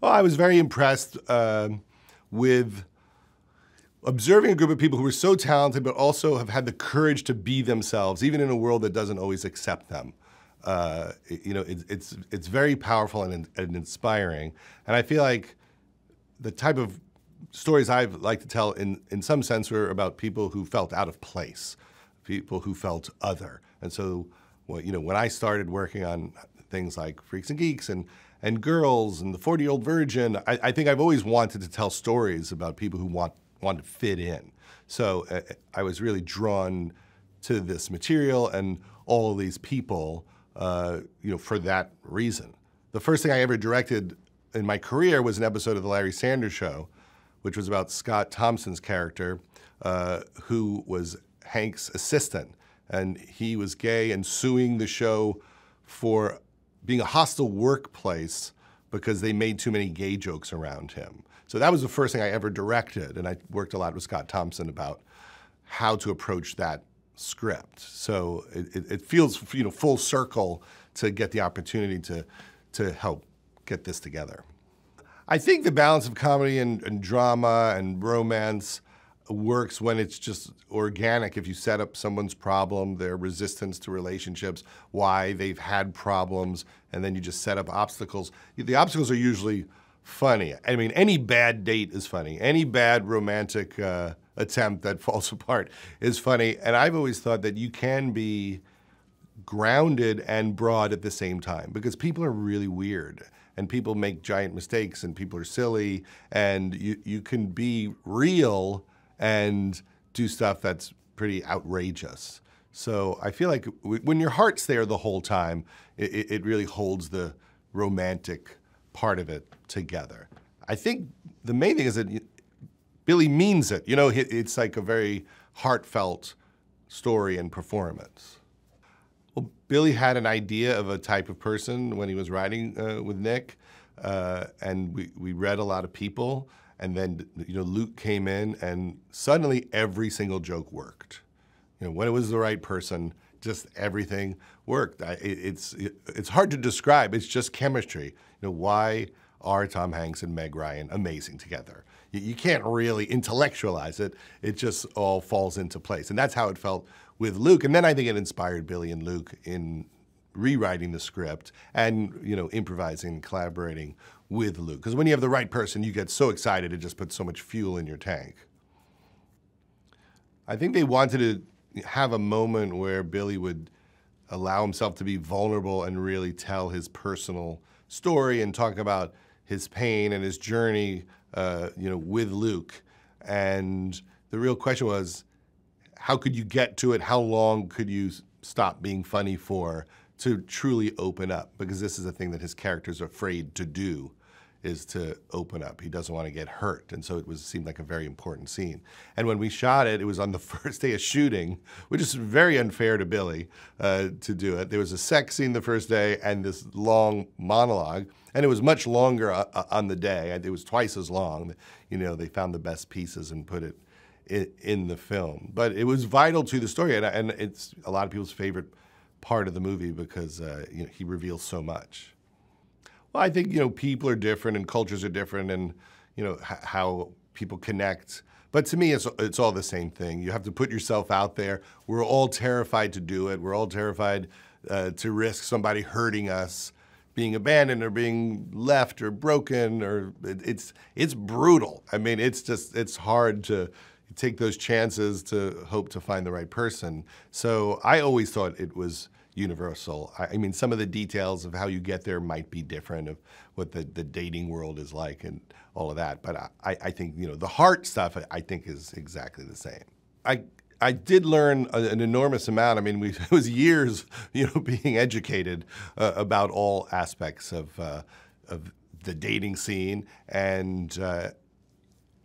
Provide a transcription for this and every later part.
Well, I was very impressed um with observing a group of people who are so talented, but also have had the courage to be themselves, even in a world that doesn't always accept them. Uh, you know, it, it's it's very powerful and, and inspiring, and I feel like the type of stories I like to tell, in in some sense, were about people who felt out of place, people who felt other, and so, well, you know, when I started working on things like Freaks and Geeks and and Girls and the Forty Year Old Virgin, I, I think I've always wanted to tell stories about people who want want to fit in. So uh, I was really drawn to this material and all of these people, uh, you know, for that reason. The first thing I ever directed in my career was an episode of the Larry Sanders Show, which was about Scott Thompson's character, uh, who was Hank's assistant, and he was gay and suing the show for being a hostile workplace because they made too many gay jokes around him. So that was the first thing I ever directed, and I worked a lot with Scott Thompson about how to approach that script. So it, it feels you know full circle to get the opportunity to to help get this together. I think the balance of comedy and, and drama and romance works when it's just organic. If you set up someone's problem, their resistance to relationships, why they've had problems, and then you just set up obstacles. The obstacles are usually funny. I mean, any bad date is funny. Any bad romantic uh, attempt that falls apart is funny. And I've always thought that you can be grounded and broad at the same time because people are really weird and people make giant mistakes and people are silly and you, you can be real and do stuff that's pretty outrageous. So I feel like when your heart's there the whole time, it, it really holds the romantic part of it together. I think the main thing is that Billy means it. You know, it's like a very heartfelt story and performance. Well, Billy had an idea of a type of person when he was writing uh, with Nick, uh, and we, we read a lot of people, and then you know Luke came in, and suddenly every single joke worked. You know, when it was the right person, just everything worked. I, it, it's it, it's hard to describe. It's just chemistry. You know, why are Tom Hanks and Meg Ryan amazing together? You, you can't really intellectualize it. It just all falls into place, and that's how it felt with Luke. And then I think it inspired Billy and Luke in rewriting the script and you know improvising collaborating with Luke. Because when you have the right person, you get so excited it just puts so much fuel in your tank. I think they wanted to have a moment where Billy would allow himself to be vulnerable and really tell his personal story and talk about his pain and his journey, uh, you know, with Luke. And the real question was, how could you get to it? How long could you stop being funny for to truly open up? Because this is a thing that his character's afraid to do is to open up. He doesn't want to get hurt, and so it was seemed like a very important scene. And when we shot it, it was on the first day of shooting, which is very unfair to Billy uh, to do it. There was a sex scene the first day and this long monologue, and it was much longer uh, uh on the day. It was twice as long. You know, they found the best pieces and put it in, in the film. But it was vital to the story, and, and, it's a lot of people's favorite part of the movie because uh, you know, he reveals so much. Well, I think you know people are different and cultures are different, and you know how people connect. But to me, it's it's all the same thing. You have to put yourself out there. We're all terrified to do it. We're all terrified uh, to risk somebody hurting us, being abandoned or being left or broken, or it, it's it's brutal. I mean, it's just it's hard to take those chances to hope to find the right person. So I always thought it was universal. I, I, mean, some of the details of how you get there might be different of what the, the dating world is like and all of that. But I, I think, you know, the heart stuff I think is exactly the same. I, I did learn an enormous amount. I mean, we, it was years, you know, being educated uh, about all aspects of, uh, of the dating scene and uh,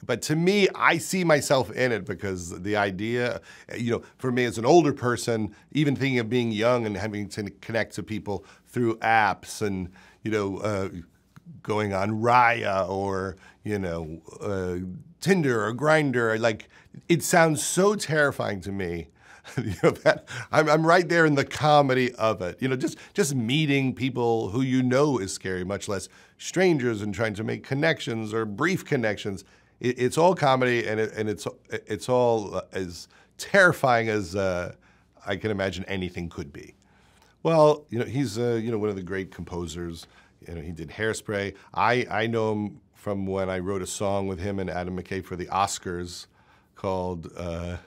but to me, I see myself in it because the idea, you know, for me as an older person, even thinking of being young and having to connect to people through apps and, you know, uh, going on Raya or, you know, uh, Tinder or Grindr, like, it sounds so terrifying to me. you know, that, I'm, I'm right there in the comedy of it. You know, just just meeting people who you know is scary, much less strangers and trying to make connections or brief connections. It, it's all comedy, and it, and it's it's all as terrifying as uh, I can imagine anything could be. Well, you know, he's uh, you know one of the great composers. You know, he did Hairspray. I I know him from when I wrote a song with him and Adam McKay for the Oscars called. Uh,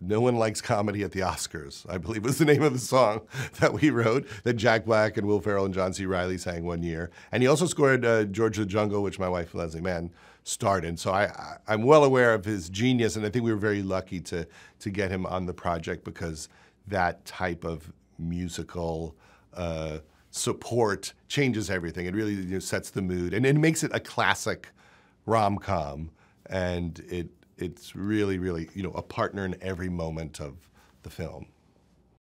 no one likes comedy at the Oscars, I believe was the name of the song that we wrote, that Jack Black and Will Ferrell and John C. Reilly sang one year. And he also scored uh, George the Jungle, which my wife Leslie Mann starred in. So I, am well aware of his genius, and I think we were very lucky to, to get him on the project because that type of musical uh, support changes everything. It really you know, sets the mood, and it makes it a classic rom-com, and it it's really, really, you know, a partner in every moment of the film.